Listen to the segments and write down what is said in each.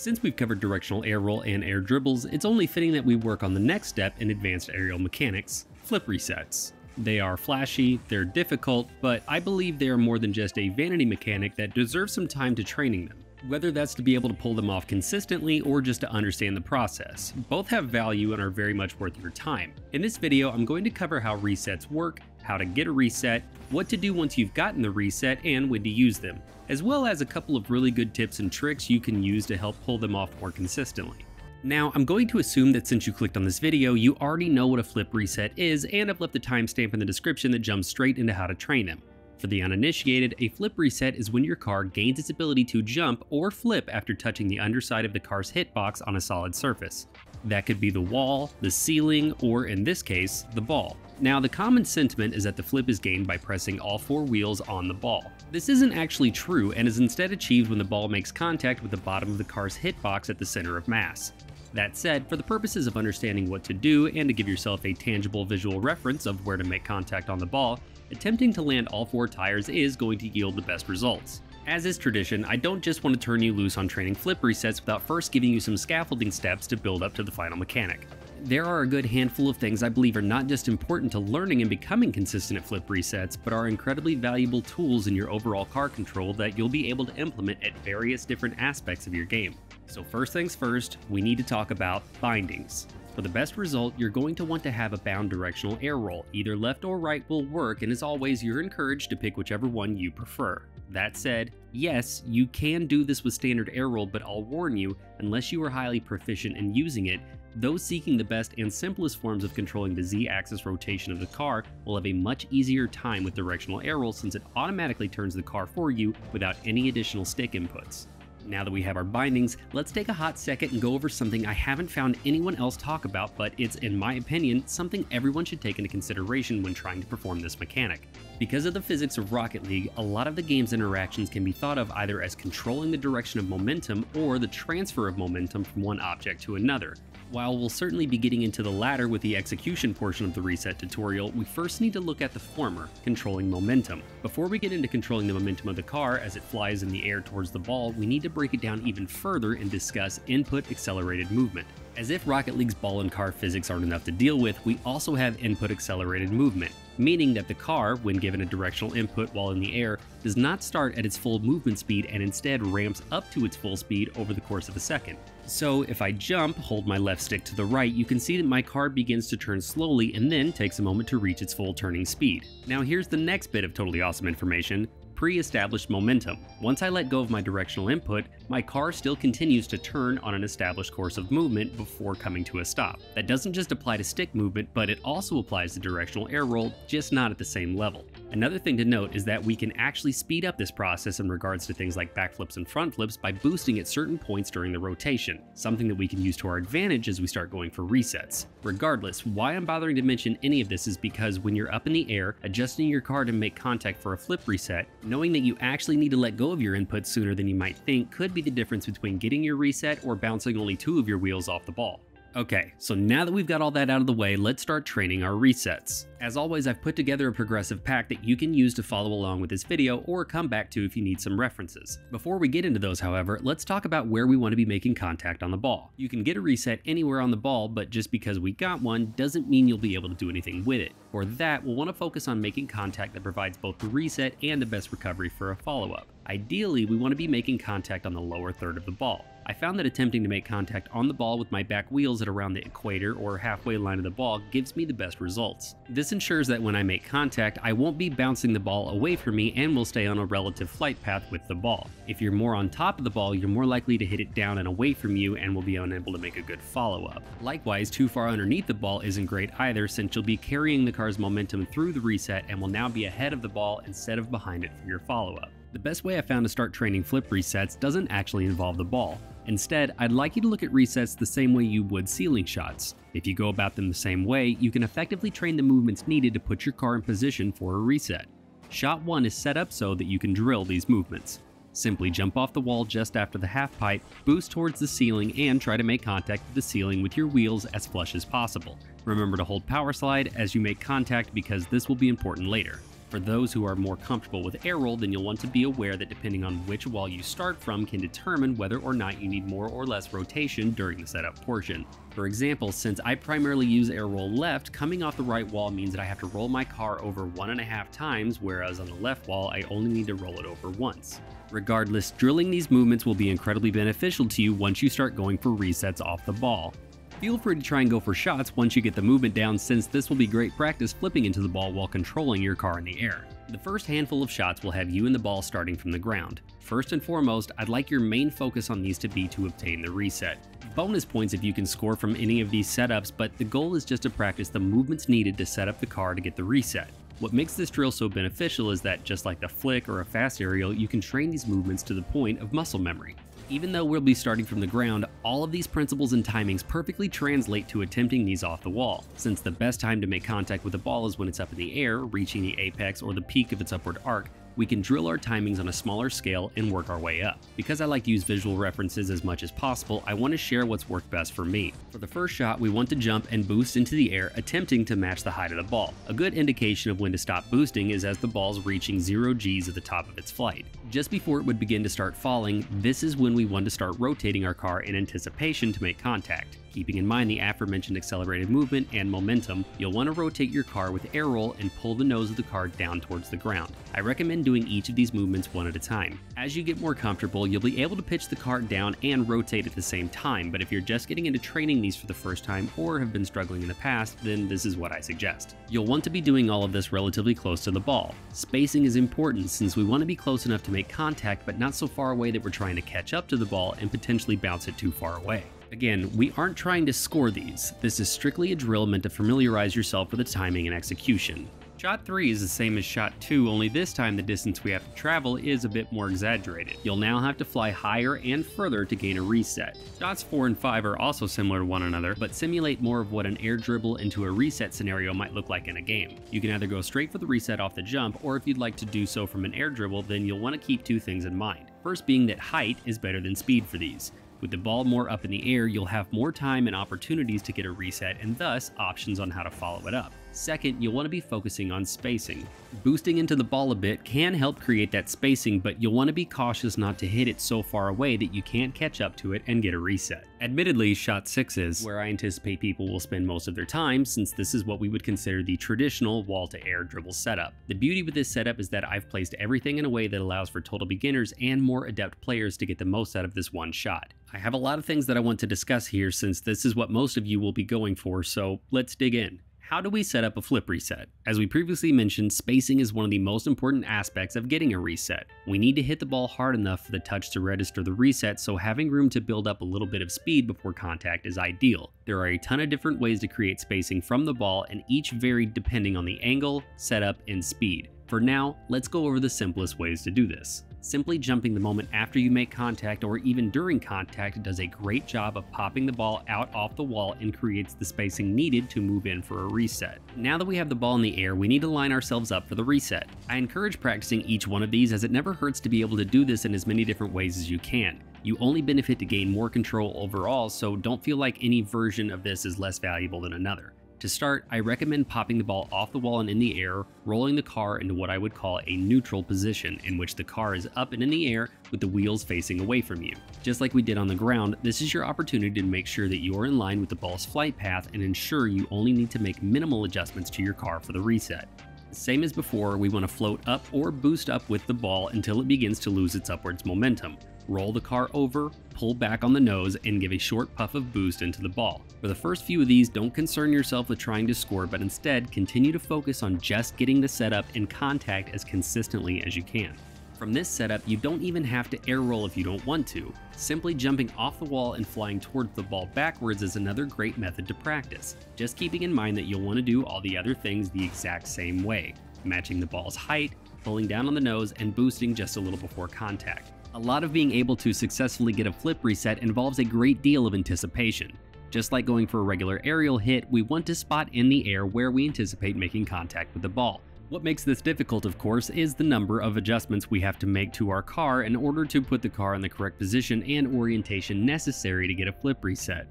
Since we've covered directional air roll and air dribbles, it's only fitting that we work on the next step in advanced aerial mechanics, flip resets. They are flashy, they're difficult, but I believe they are more than just a vanity mechanic that deserves some time to training them. Whether that's to be able to pull them off consistently or just to understand the process, both have value and are very much worth your time. In this video, I'm going to cover how resets work, how to get a reset, what to do once you've gotten the reset, and when to use them, as well as a couple of really good tips and tricks you can use to help pull them off more consistently. Now, I'm going to assume that since you clicked on this video, you already know what a flip reset is and I've left a timestamp in the description that jumps straight into how to train them. For the uninitiated, a flip reset is when your car gains its ability to jump or flip after touching the underside of the car's hitbox on a solid surface. That could be the wall, the ceiling, or in this case, the ball. Now, the common sentiment is that the flip is gained by pressing all four wheels on the ball. This isn't actually true and is instead achieved when the ball makes contact with the bottom of the car's hitbox at the center of mass. That said, for the purposes of understanding what to do and to give yourself a tangible visual reference of where to make contact on the ball, attempting to land all four tires is going to yield the best results. As is tradition, I don't just want to turn you loose on training flip resets without first giving you some scaffolding steps to build up to the final mechanic. There are a good handful of things I believe are not just important to learning and becoming consistent at flip resets, but are incredibly valuable tools in your overall car control that you'll be able to implement at various different aspects of your game. So first things first, we need to talk about bindings. For the best result, you're going to want to have a bound directional air roll. Either left or right will work, and as always, you're encouraged to pick whichever one you prefer. That said, yes, you can do this with standard air roll, but I'll warn you, unless you are highly proficient in using it, those seeking the best and simplest forms of controlling the z-axis rotation of the car will have a much easier time with directional air roll since it automatically turns the car for you without any additional stick inputs. Now that we have our bindings, let's take a hot second and go over something I haven't found anyone else talk about, but it's, in my opinion, something everyone should take into consideration when trying to perform this mechanic. Because of the physics of Rocket League, a lot of the game's interactions can be thought of either as controlling the direction of momentum or the transfer of momentum from one object to another. While we'll certainly be getting into the latter with the execution portion of the reset tutorial, we first need to look at the former, controlling momentum. Before we get into controlling the momentum of the car as it flies in the air towards the ball, we need to break it down even further and discuss input accelerated movement. As if Rocket League's ball and car physics aren't enough to deal with, we also have input accelerated movement meaning that the car, when given a directional input while in the air, does not start at its full movement speed and instead ramps up to its full speed over the course of a second. So if I jump, hold my left stick to the right, you can see that my car begins to turn slowly and then takes a moment to reach its full turning speed. Now here's the next bit of totally awesome information pre-established momentum. Once I let go of my directional input, my car still continues to turn on an established course of movement before coming to a stop. That doesn't just apply to stick movement, but it also applies to directional air roll, just not at the same level. Another thing to note is that we can actually speed up this process in regards to things like backflips and front flips by boosting at certain points during the rotation, something that we can use to our advantage as we start going for resets. Regardless, why I'm bothering to mention any of this is because when you're up in the air, adjusting your car to make contact for a flip reset, Knowing that you actually need to let go of your input sooner than you might think could be the difference between getting your reset or bouncing only two of your wheels off the ball. Okay, so now that we've got all that out of the way, let's start training our resets. As always, I've put together a progressive pack that you can use to follow along with this video or come back to if you need some references. Before we get into those, however, let's talk about where we want to be making contact on the ball. You can get a reset anywhere on the ball, but just because we got one doesn't mean you'll be able to do anything with it. For that, we'll want to focus on making contact that provides both the reset and the best recovery for a follow-up. Ideally, we want to be making contact on the lower third of the ball. I found that attempting to make contact on the ball with my back wheels at around the equator or halfway line of the ball gives me the best results. This ensures that when I make contact, I won't be bouncing the ball away from me and will stay on a relative flight path with the ball. If you're more on top of the ball, you're more likely to hit it down and away from you and will be unable to make a good follow-up. Likewise, too far underneath the ball isn't great either since you'll be carrying the car's momentum through the reset and will now be ahead of the ball instead of behind it for your follow-up. The best way I found to start training flip resets doesn't actually involve the ball. Instead, I'd like you to look at resets the same way you would ceiling shots. If you go about them the same way, you can effectively train the movements needed to put your car in position for a reset. Shot 1 is set up so that you can drill these movements. Simply jump off the wall just after the half pipe, boost towards the ceiling, and try to make contact with the ceiling with your wheels as flush as possible. Remember to hold power slide as you make contact because this will be important later. For those who are more comfortable with air roll, then you'll want to be aware that depending on which wall you start from can determine whether or not you need more or less rotation during the setup portion. For example, since I primarily use air roll left, coming off the right wall means that I have to roll my car over one and a half times, whereas on the left wall I only need to roll it over once. Regardless, drilling these movements will be incredibly beneficial to you once you start going for resets off the ball. Feel free to try and go for shots once you get the movement down since this will be great practice flipping into the ball while controlling your car in the air. The first handful of shots will have you and the ball starting from the ground. First and foremost, I'd like your main focus on these to be to obtain the reset. Bonus points if you can score from any of these setups, but the goal is just to practice the movements needed to set up the car to get the reset. What makes this drill so beneficial is that just like the flick or a fast aerial, you can train these movements to the point of muscle memory. Even though we'll be starting from the ground, all of these principles and timings perfectly translate to attempting these off the wall, since the best time to make contact with the ball is when it's up in the air, reaching the apex or the peak of its upward arc, we can drill our timings on a smaller scale and work our way up. Because I like to use visual references as much as possible, I want to share what's worked best for me. For the first shot, we want to jump and boost into the air, attempting to match the height of the ball. A good indication of when to stop boosting is as the ball's reaching 0 Gs at the top of its flight. Just before it would begin to start falling, this is when we want to start rotating our car in anticipation to make contact. Keeping in mind the aforementioned accelerated movement and momentum, you'll want to rotate your car with air roll and pull the nose of the car down towards the ground. I recommend doing each of these movements one at a time. As you get more comfortable, you'll be able to pitch the car down and rotate at the same time, but if you're just getting into training these for the first time or have been struggling in the past, then this is what I suggest. You'll want to be doing all of this relatively close to the ball. Spacing is important since we want to be close enough to make contact but not so far away that we're trying to catch up to the ball and potentially bounce it too far away. Again, we aren't trying to score these. This is strictly a drill meant to familiarize yourself with the timing and execution. Shot 3 is the same as shot 2, only this time the distance we have to travel is a bit more exaggerated. You'll now have to fly higher and further to gain a reset. Shots 4 and 5 are also similar to one another, but simulate more of what an air dribble into a reset scenario might look like in a game. You can either go straight for the reset off the jump, or if you'd like to do so from an air dribble, then you'll want to keep two things in mind. First being that height is better than speed for these. With the ball more up in the air, you'll have more time and opportunities to get a reset and thus options on how to follow it up. Second, you'll want to be focusing on spacing. Boosting into the ball a bit can help create that spacing, but you'll want to be cautious not to hit it so far away that you can't catch up to it and get a reset. Admittedly, shot 6 is where I anticipate people will spend most of their time since this is what we would consider the traditional wall-to-air dribble setup. The beauty with this setup is that I've placed everything in a way that allows for total beginners and more adept players to get the most out of this one shot. I have a lot of things that I want to discuss here since this is what most of you will be going for, so let's dig in. How do we set up a flip reset? As we previously mentioned, spacing is one of the most important aspects of getting a reset. We need to hit the ball hard enough for the touch to register the reset, so having room to build up a little bit of speed before contact is ideal. There are a ton of different ways to create spacing from the ball, and each varied depending on the angle, setup, and speed. For now, let's go over the simplest ways to do this. Simply jumping the moment after you make contact or even during contact does a great job of popping the ball out off the wall and creates the spacing needed to move in for a reset. Now that we have the ball in the air, we need to line ourselves up for the reset. I encourage practicing each one of these as it never hurts to be able to do this in as many different ways as you can. You only benefit to gain more control overall, so don't feel like any version of this is less valuable than another. To start, I recommend popping the ball off the wall and in the air, rolling the car into what I would call a neutral position, in which the car is up and in the air with the wheels facing away from you. Just like we did on the ground, this is your opportunity to make sure that you're in line with the ball's flight path and ensure you only need to make minimal adjustments to your car for the reset. Same as before, we want to float up or boost up with the ball until it begins to lose its upwards momentum roll the car over, pull back on the nose, and give a short puff of boost into the ball. For the first few of these, don't concern yourself with trying to score, but instead continue to focus on just getting the setup and contact as consistently as you can. From this setup, you don't even have to air roll if you don't want to. Simply jumping off the wall and flying towards the ball backwards is another great method to practice, just keeping in mind that you'll want to do all the other things the exact same way, matching the ball's height, pulling down on the nose, and boosting just a little before contact. A lot of being able to successfully get a flip reset involves a great deal of anticipation. Just like going for a regular aerial hit, we want to spot in the air where we anticipate making contact with the ball. What makes this difficult, of course, is the number of adjustments we have to make to our car in order to put the car in the correct position and orientation necessary to get a flip reset.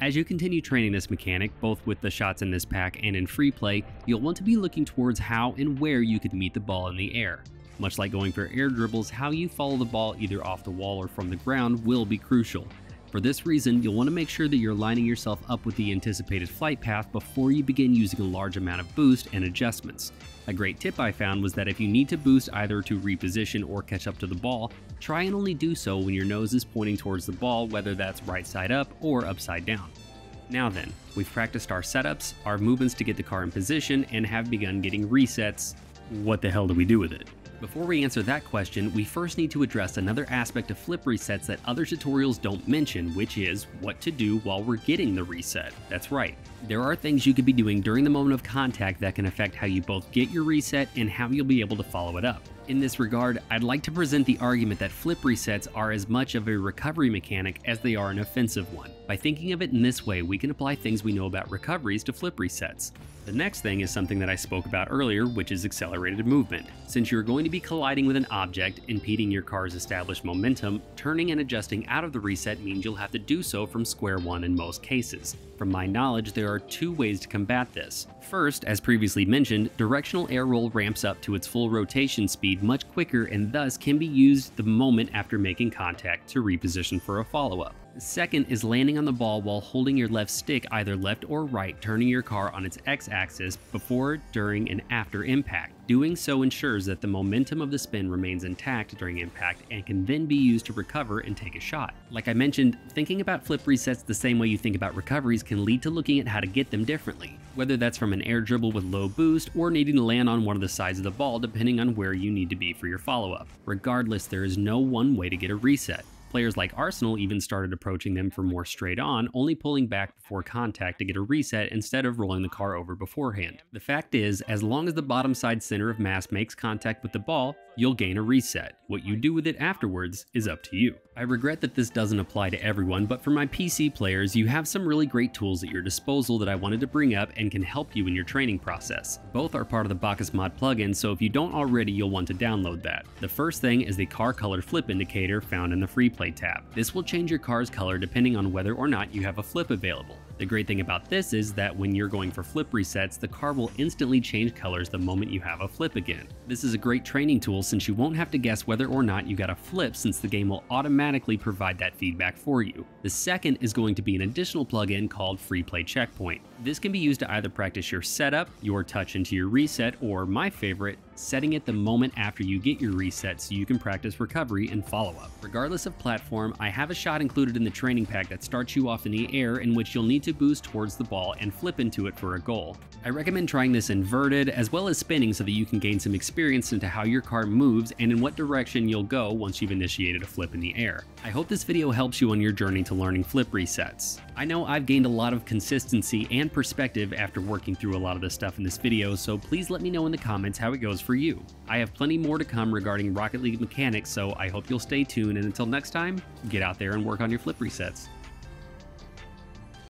As you continue training this mechanic, both with the shots in this pack and in free play, you'll want to be looking towards how and where you could meet the ball in the air. Much like going for air dribbles, how you follow the ball either off the wall or from the ground will be crucial. For this reason, you'll want to make sure that you're lining yourself up with the anticipated flight path before you begin using a large amount of boost and adjustments. A great tip I found was that if you need to boost either to reposition or catch up to the ball, try and only do so when your nose is pointing towards the ball, whether that's right side up or upside down. Now then, we've practiced our setups, our movements to get the car in position, and have begun getting resets. What the hell do we do with it? Before we answer that question, we first need to address another aspect of flip resets that other tutorials don't mention, which is what to do while we're getting the reset. That's right, there are things you could be doing during the moment of contact that can affect how you both get your reset and how you'll be able to follow it up. In this regard, I'd like to present the argument that flip resets are as much of a recovery mechanic as they are an offensive one. By thinking of it in this way, we can apply things we know about recoveries to flip resets. The next thing is something that I spoke about earlier, which is accelerated movement. Since you're going to be colliding with an object, impeding your car's established momentum, turning and adjusting out of the reset means you'll have to do so from square one in most cases. From my knowledge, there are two ways to combat this. First, as previously mentioned, directional air roll ramps up to its full rotation speed much quicker and thus can be used the moment after making contact to reposition for a follow-up. Second is landing on the ball while holding your left stick either left or right, turning your car on its x-axis before, during, and after impact. Doing so ensures that the momentum of the spin remains intact during impact and can then be used to recover and take a shot. Like I mentioned, thinking about flip resets the same way you think about recoveries can lead to looking at how to get them differently, whether that's from an air dribble with low boost or needing to land on one of the sides of the ball depending on where you need to be for your follow-up. Regardless, there is no one way to get a reset. Players like Arsenal even started approaching them for more straight on, only pulling back before contact to get a reset instead of rolling the car over beforehand. The fact is, as long as the bottom side center of mass makes contact with the ball, you'll gain a reset. What you do with it afterwards is up to you. I regret that this doesn't apply to everyone, but for my PC players, you have some really great tools at your disposal that I wanted to bring up and can help you in your training process. Both are part of the BakkesMod plugin, so if you don't already, you'll want to download that. The first thing is the car color flip indicator found in the free play tab. This will change your car's color depending on whether or not you have a flip available. The great thing about this is that when you're going for flip resets, the car will instantly change colors the moment you have a flip again. This is a great training tool since you won't have to guess whether or not you got a flip since the game will automatically provide that feedback for you. The second is going to be an additional plugin called Free Play Checkpoint. This can be used to either practice your setup, your touch into your reset, or my favorite, setting it the moment after you get your reset so you can practice recovery and follow up. Regardless of platform, I have a shot included in the training pack that starts you off in the air in which you'll need to boost towards the ball and flip into it for a goal. I recommend trying this inverted as well as spinning so that you can gain some experience into how your car moves and in what direction you'll go once you've initiated a flip in the air. I hope this video helps you on your journey to learning flip resets. I know I've gained a lot of consistency and perspective after working through a lot of this stuff in this video, so please let me know in the comments how it goes for you. I have plenty more to come regarding Rocket League mechanics, so I hope you'll stay tuned, and until next time, get out there and work on your flip resets.